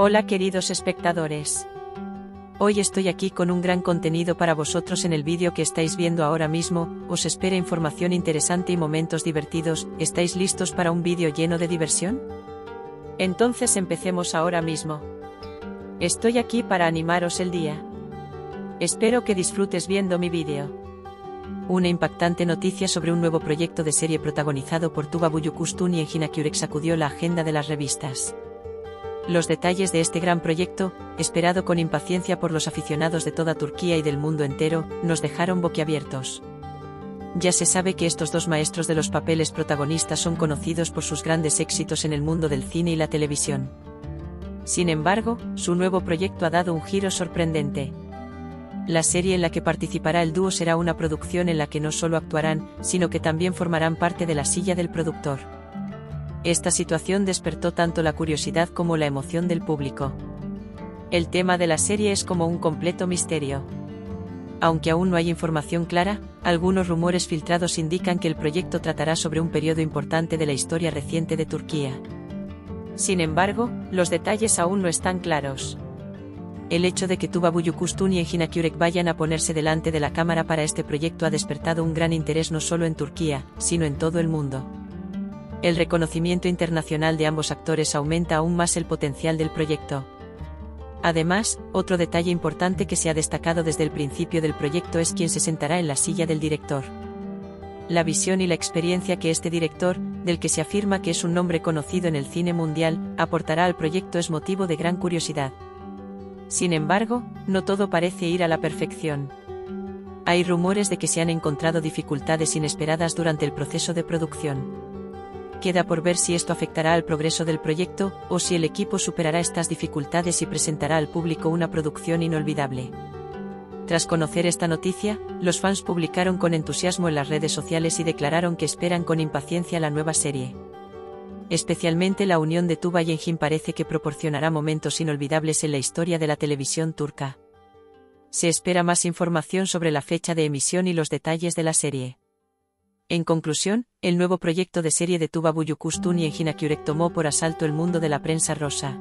Hola queridos espectadores. Hoy estoy aquí con un gran contenido para vosotros en el vídeo que estáis viendo ahora mismo, os espera información interesante y momentos divertidos, ¿estáis listos para un vídeo lleno de diversión? Entonces empecemos ahora mismo. Estoy aquí para animaros el día. Espero que disfrutes viendo mi vídeo. Una impactante noticia sobre un nuevo proyecto de serie protagonizado por Tuba Buyukustun y Enginakyurek sacudió la agenda de las revistas. Los detalles de este gran proyecto, esperado con impaciencia por los aficionados de toda Turquía y del mundo entero, nos dejaron boquiabiertos. Ya se sabe que estos dos maestros de los papeles protagonistas son conocidos por sus grandes éxitos en el mundo del cine y la televisión. Sin embargo, su nuevo proyecto ha dado un giro sorprendente. La serie en la que participará el dúo será una producción en la que no solo actuarán, sino que también formarán parte de la silla del productor. Esta situación despertó tanto la curiosidad como la emoción del público. El tema de la serie es como un completo misterio. Aunque aún no hay información clara, algunos rumores filtrados indican que el proyecto tratará sobre un periodo importante de la historia reciente de Turquía. Sin embargo, los detalles aún no están claros. El hecho de que Tuba Buyukustun y Engin vayan a ponerse delante de la cámara para este proyecto ha despertado un gran interés no solo en Turquía, sino en todo el mundo. El reconocimiento internacional de ambos actores aumenta aún más el potencial del proyecto. Además, otro detalle importante que se ha destacado desde el principio del proyecto es quién se sentará en la silla del director. La visión y la experiencia que este director, del que se afirma que es un nombre conocido en el cine mundial, aportará al proyecto es motivo de gran curiosidad. Sin embargo, no todo parece ir a la perfección. Hay rumores de que se han encontrado dificultades inesperadas durante el proceso de producción. Queda por ver si esto afectará al progreso del proyecto, o si el equipo superará estas dificultades y presentará al público una producción inolvidable. Tras conocer esta noticia, los fans publicaron con entusiasmo en las redes sociales y declararon que esperan con impaciencia la nueva serie. Especialmente la unión de Tuba y Engin parece que proporcionará momentos inolvidables en la historia de la televisión turca. Se espera más información sobre la fecha de emisión y los detalles de la serie. En conclusión, el nuevo proyecto de serie de Tuba Buyukustun y Engin tomó por asalto el mundo de la prensa rosa.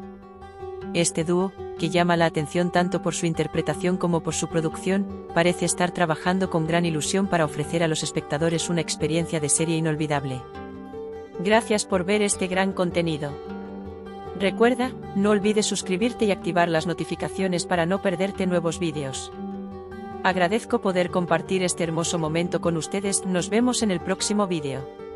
Este dúo, que llama la atención tanto por su interpretación como por su producción, parece estar trabajando con gran ilusión para ofrecer a los espectadores una experiencia de serie inolvidable. Gracias por ver este gran contenido. Recuerda, no olvides suscribirte y activar las notificaciones para no perderte nuevos vídeos. Agradezco poder compartir este hermoso momento con ustedes, nos vemos en el próximo vídeo.